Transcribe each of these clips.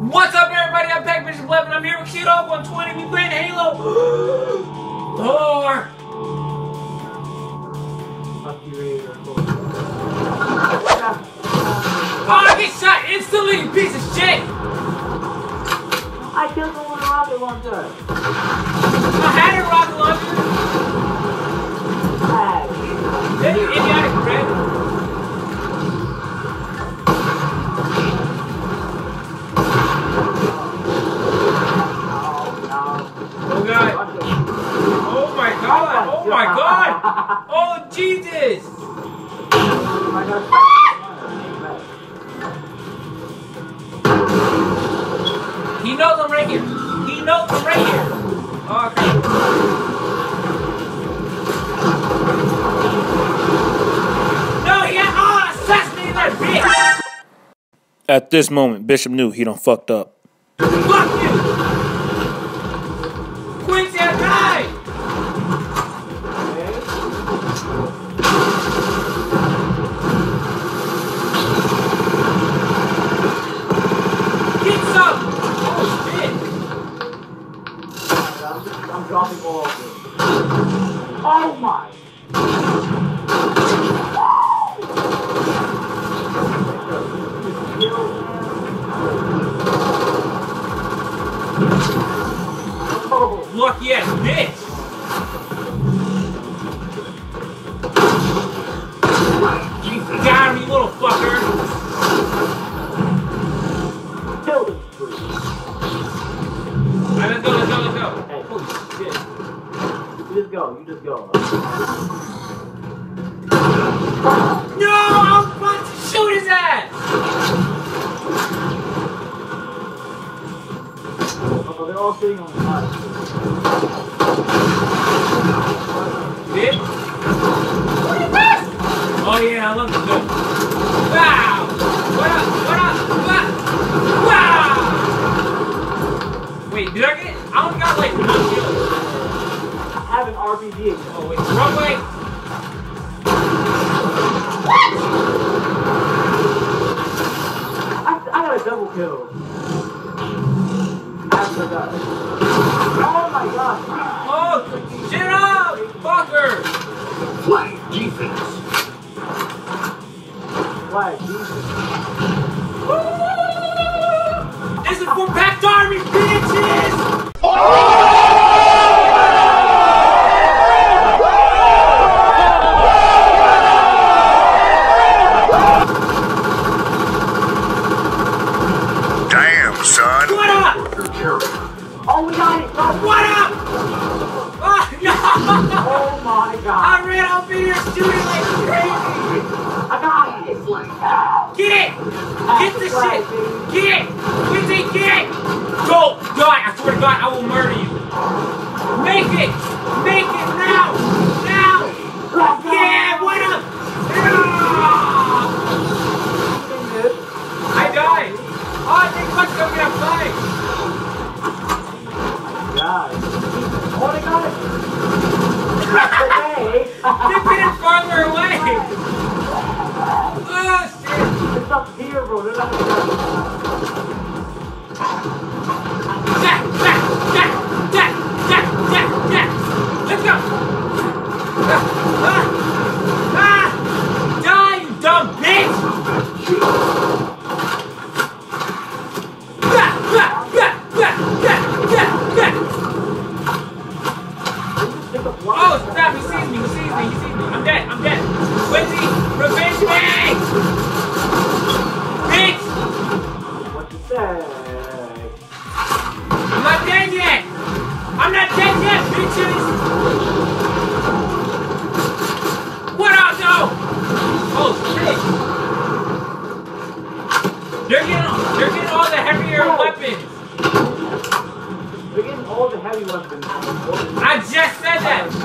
What's up, everybody? I'm Pac Bishop 11. I'm here with Kiddo 120. We playing Halo 4. Fuck you, Raider. Oh, I get shot instantly, you piece of shit. I killed him with a rocket launcher. I had a rocket launcher. Then you idiotic red. Oh god. Oh my god. Oh my god. Oh Jesus. He knows I'm right here. He knows I'm right here. Oh, okay. No, he had oh, assassinated that bitch. At this moment, Bishop knew he done fucked up. Fuck you. My! Oh, Lucky ass Wait, did I get? I only got like one kill. I have an RPG. Oh wait, wrong way. What? I, I got a double kill. I forgot. Oh my god. Oh, shit up, fucker! Flag defense. Why? Jesus. This God. ran off in here shooting like crazy! I got it. Get it! Get this shit! Get it! Quincy, get it! Go! Die! I swear to God, I will murder you! Make it! Make it! Now! Oh, stop! He sees me! He sees me! He sees me! I'm dead! I'm dead! Quincy! Revenge me! Bitch! What you say? I'm not dead yet! I'm not dead yet, bitches! What up, no? Oh, shit! They're getting, they're getting all the heavier weapons! We're getting all the heavy weapons. I just said that!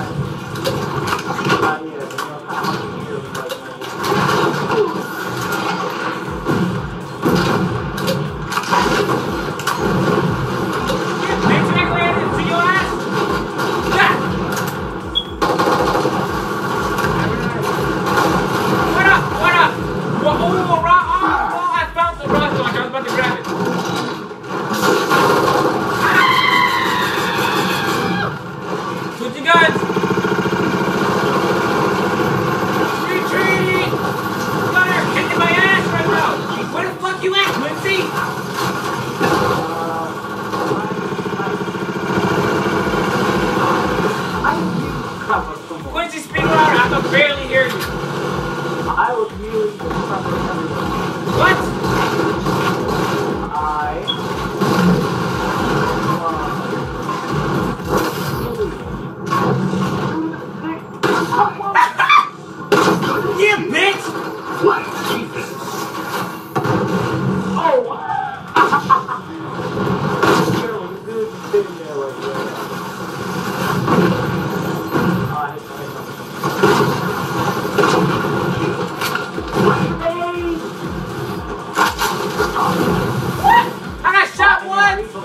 hear you.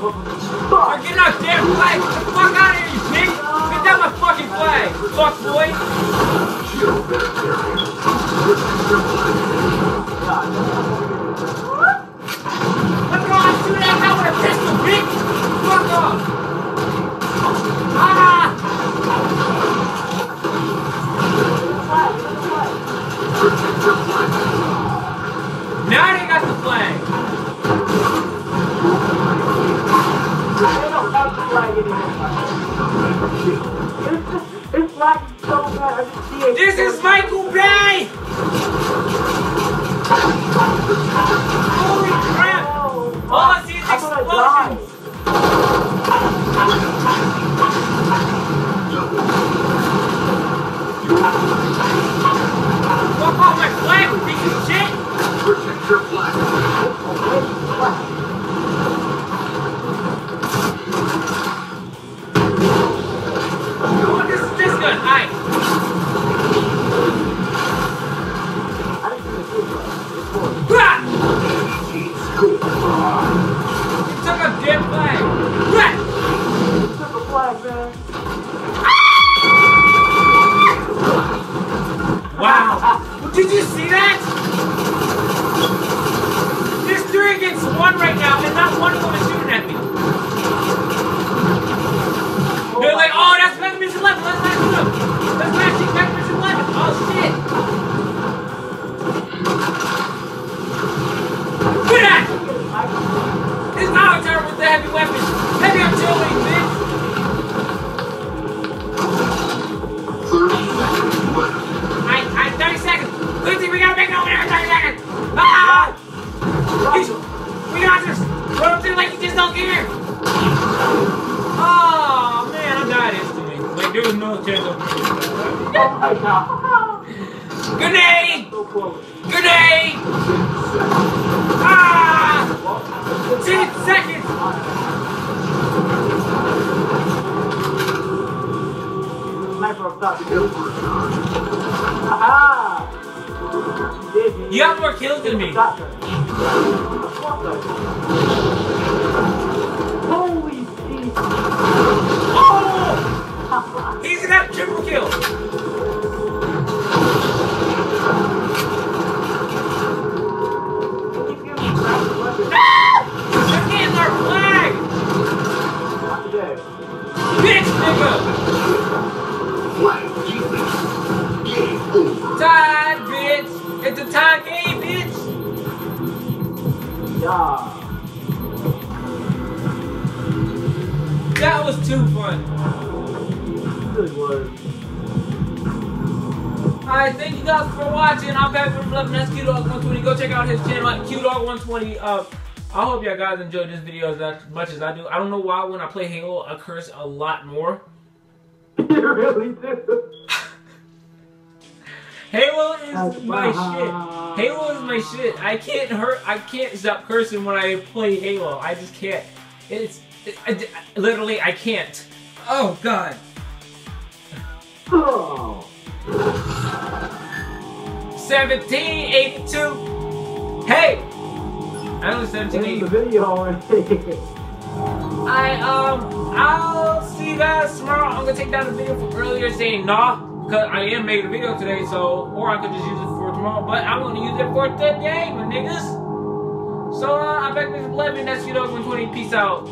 Or get our damn flag! Get the fuck out of here, you pig! Get down my fucking flag, fuck boy! It's, it's lagging so bad. I just see it. This is Michael Bay! Holy crap! All I see is I thought I died. explosions! 30 seconds. I, I, 30 seconds. Lindsay, we gotta make no winner in 30 seconds. Ah! We got this. You just don't care. Oh, man, I there was no. Grenade! Grenade! Ah! 10 seconds! Sniper up top. Aha! Did you? Have more kills than me. Holy shit! Oh! He's gonna have triple kill. Keep giving me crap weapons. Ah! They're getting our flag! Bitch, nigga! Flag defense. Game over. Tied, bitch! It's a tie game, bitch! Yeah. That was too fun. Good word. Alright, thank you guys for watching. I'm back from Love That's Q Dog 120. Go check out his channel at Q Dog 120. Uh, I hope y'all guys enjoyed this video as much as I do. I don't know why when I play Halo, I curse a lot more. you really do. Halo is That's my shit. Halo is my shit. I can't hurt. I can't stop cursing when I play Halo. I just can't. It's it, I, I- literally I can't. Oh God. Oh. 1782. Hey. I know End the 1782. video already. I um I'll see you guys tomorrow. I'm gonna take down the video from earlier saying nah, cause I am making a video today, so or I could just use it for tomorrow, but I'm gonna use it for today, my niggas. So uh, I'm back with 11. That's you know 120. Peace out.